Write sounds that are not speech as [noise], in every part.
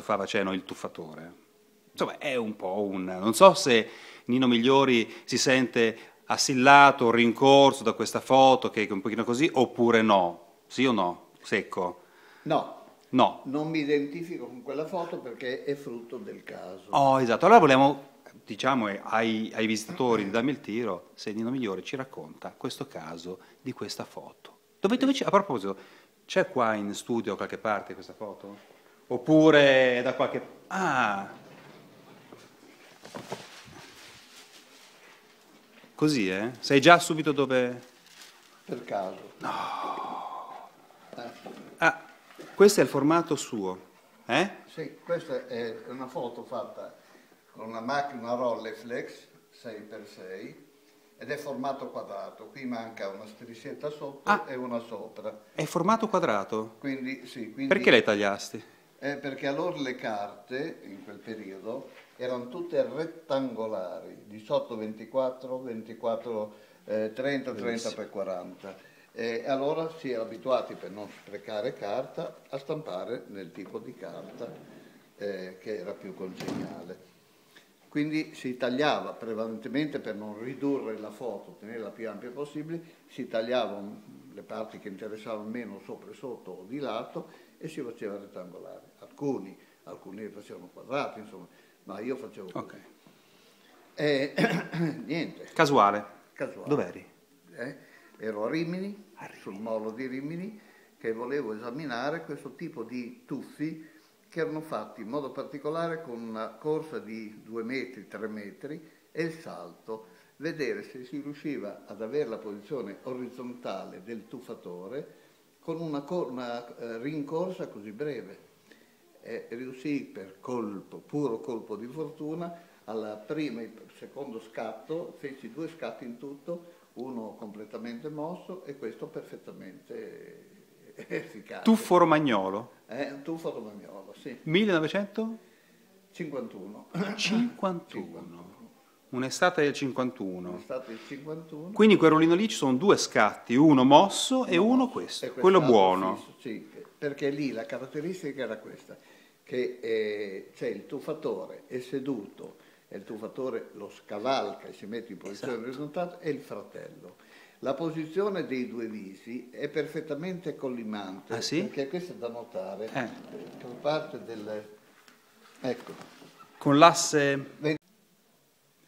questo Favaceno il tuffatore. Insomma, è un po' un... non so se Nino Migliori si sente assillato, rincorso da questa foto che è un pochino così, oppure no? Sì o no? Secco? No, No. non mi identifico con quella foto perché è frutto del caso. Oh, esatto. Allora vogliamo, diciamo ai, ai visitatori di Dammi il Tiro, se Nino Migliore ci racconta questo caso di questa foto. Dove, dove a proposito, c'è qua in studio qualche parte questa foto? Oppure da qualche... Ah! Così, eh? Sai già subito dove... Per caso. Ah, questo è il formato suo, eh? Sì, questa è una foto fatta con una macchina Rolleiflex 6x6 ed è formato quadrato. Qui manca una striscietta sotto Ah. e una sopra. È formato quadrato. Quindi, sì, quindi, Perché le tagliasti? Eh, perché allora le carte in quel periodo erano tutte rettangolari, 18 24, 24 eh, 30, 30 per 40. E allora si era abituati per non sprecare carta a stampare nel tipo di carta eh, che era più congeniale. Quindi si tagliava prevalentemente per non ridurre la foto, tenerla più ampia possibile, si tagliavano le parti che interessavano meno sopra e sotto o di lato e si faceva rettangolare. Alcuni, alcuni facevano quadrati, insomma, ma io facevo così. Ok. E [coughs] niente, Casuale. casuale. Dov'eri? Eh, ero a Rimini, sul molo di Rimini, che volevo esaminare questo tipo di tuffi che erano fatti in modo particolare con una corsa di due metri, tre metri e il salto, vedere se si riusciva ad avere la posizione orizzontale del tuffatore con una, una, eh, rincorsa così breve. E riuscì per colpo, puro colpo di fortuna, alla prima e secondo scatto, feci due scatti in tutto, uno completamente mosso e questo perfettamente [laughs] efficace. Tuffo romagnolo. Eh, un tuffo romagnolo, sì. 1951. 51. Un'estate del 51. È stato il 51. Quindi quel rullino lì ci sono due scatti, uno mosso e uno questo, E quello buono. fisso, sì, perché lì la caratteristica era questa, che eh, c'è il tuffatore è seduto e il tuffatore lo scavalca e si mette in posizione Esatto. orizzontale e il fratello. La posizione dei due visi è perfettamente collimante, Ah, sì? perché questo è da notare, Eh. fa parte del... Ecco, Con l'asse...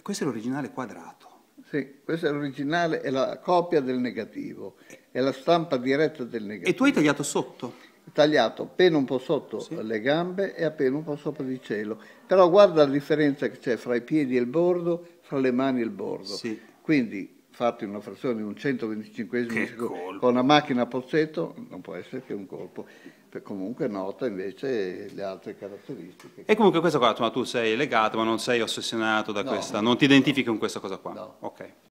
Questo è l'originale quadrato. sì, questo è l'originale, è la copia del negativo, è la stampa diretta del negativo. E tu hai tagliato sotto? Tagliato appena un po' sotto Sì. le gambe e appena un po' sopra di cielo. Però guarda la differenza che c'è fra i piedi e il bordo, fra le mani e il bordo. Sì. Quindi, fatto in una frazione di un 125 Che colpo. con una macchina a pozzetto, non può essere che un colpo. Per- Comunque nota invece le altre caratteristiche. E comunque questa qua, tu sei legato, ma non sei ossessionato da No. questa, non ti identifichi con questa cosa qua. No. Ok.